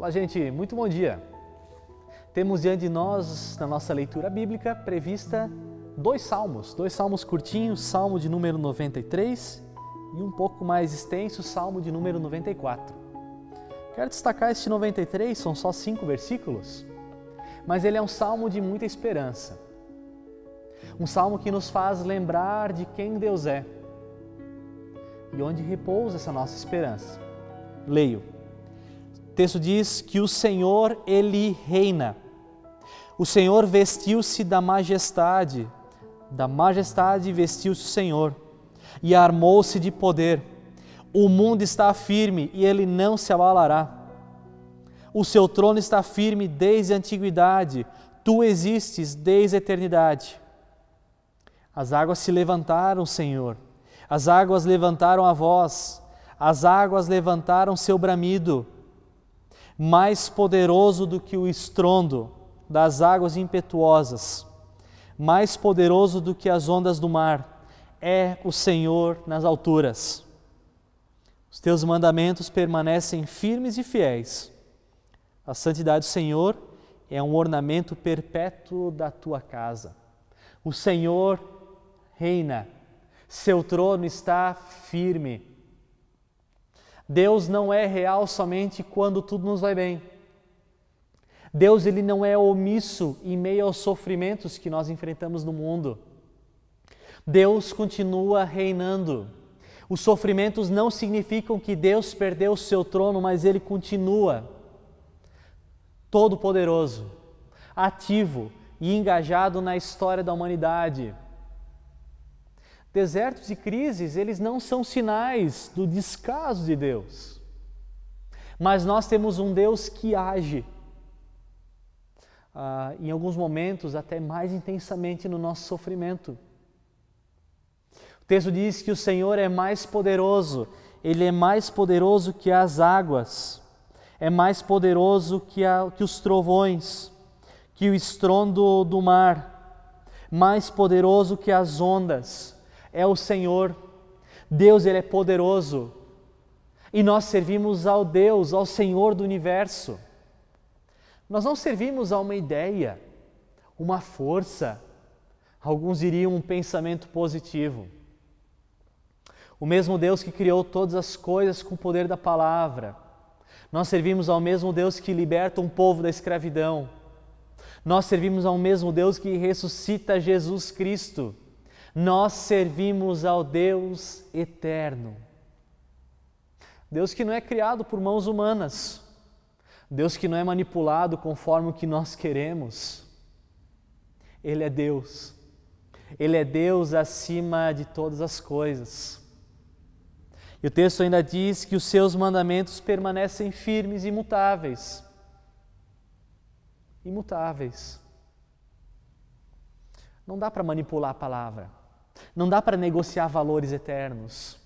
Olá, gente, muito bom dia. Temos diante de nós, na nossa leitura bíblica, prevista dois salmos, dois salmos curtinhos, salmo de número 93 e um pouco mais extenso, salmo de número 94. Quero destacar este 93, são só cinco versículos, mas ele é um salmo de muita esperança. Um salmo que nos faz lembrar de quem Deus é e onde repousa essa nossa esperança. Leio. O texto diz que o Senhor, ele reina. O Senhor vestiu-se da majestade, da majestade vestiu-se o Senhor e armou-se de poder. O mundo está firme e ele não se abalará. O seu trono está firme desde a antiguidade, tu existes desde a eternidade. As águas se levantaram, Senhor, as águas levantaram a voz, as águas levantaram seu bramido, mais poderoso do que o estrondo das águas impetuosas, mais poderoso do que as ondas do mar, é o Senhor nas alturas. Os teus mandamentos permanecem firmes e fiéis. A santidade do Senhor é um ornamento perpétuo da tua casa. O Senhor reina, seu trono está firme. Deus não é real somente quando tudo nos vai bem. Deus ele não é omisso em meio aos sofrimentos que nós enfrentamos no mundo. Deus continua reinando. Os sofrimentos não significam que Deus perdeu o seu trono, mas ele continua todo-poderoso, ativo e engajado na história da humanidade. Desertos e crises, eles não são sinais do descaso de Deus. Mas nós temos um Deus que age, ah, em alguns momentos até mais intensamente no nosso sofrimento. O texto diz que o Senhor é mais poderoso, Ele é mais poderoso que as águas, é mais poderoso que, a, que os trovões, que o estrondo do mar, mais poderoso que as ondas é o Senhor. Deus, Ele é poderoso. E nós servimos ao Deus, ao Senhor do universo. Nós não servimos a uma ideia, uma força, alguns diriam um pensamento positivo. O mesmo Deus que criou todas as coisas com o poder da palavra. Nós servimos ao mesmo Deus que liberta um povo da escravidão. Nós servimos ao mesmo Deus que ressuscita Jesus Cristo nós servimos ao Deus eterno. Deus que não é criado por mãos humanas. Deus que não é manipulado conforme o que nós queremos. Ele é Deus. Ele é Deus acima de todas as coisas. E o texto ainda diz que os seus mandamentos permanecem firmes e imutáveis. Imutáveis. Não dá para manipular a palavra. Não dá para negociar valores eternos.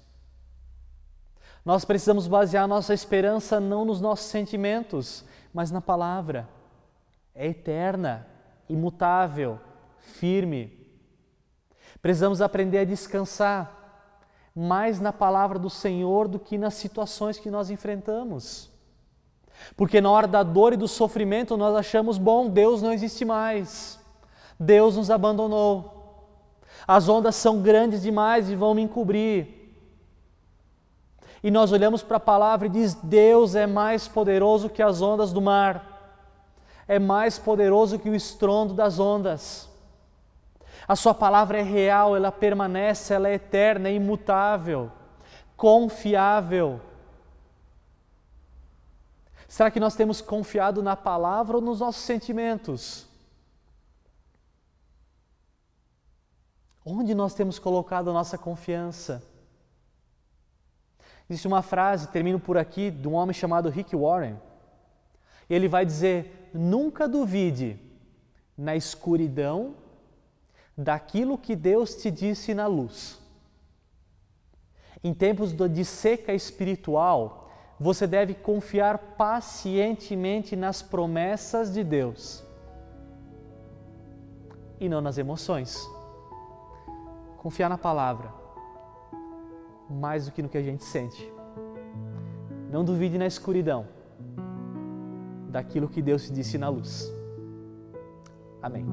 Nós precisamos basear nossa esperança não nos nossos sentimentos, mas na palavra. É eterna, imutável, firme. Precisamos aprender a descansar mais na palavra do Senhor do que nas situações que nós enfrentamos. Porque na hora da dor e do sofrimento nós achamos, bom, Deus não existe mais, Deus nos abandonou. As ondas são grandes demais e vão me encobrir. E nós olhamos para a palavra e diz: Deus é mais poderoso que as ondas do mar, é mais poderoso que o estrondo das ondas. A Sua palavra é real, ela permanece, ela é eterna, é imutável, confiável. Será que nós temos confiado na palavra ou nos nossos sentimentos? Onde nós temos colocado a nossa confiança? Existe uma frase, termino por aqui, de um homem chamado Rick Warren. Ele vai dizer: nunca duvide na escuridão daquilo que Deus te disse na luz. Em tempos de seca espiritual, você deve confiar pacientemente nas promessas de Deus e não nas emoções. Confiar na palavra mais do que no que a gente sente. Não duvide na escuridão. daquilo que Deus te disse na luz. Amém.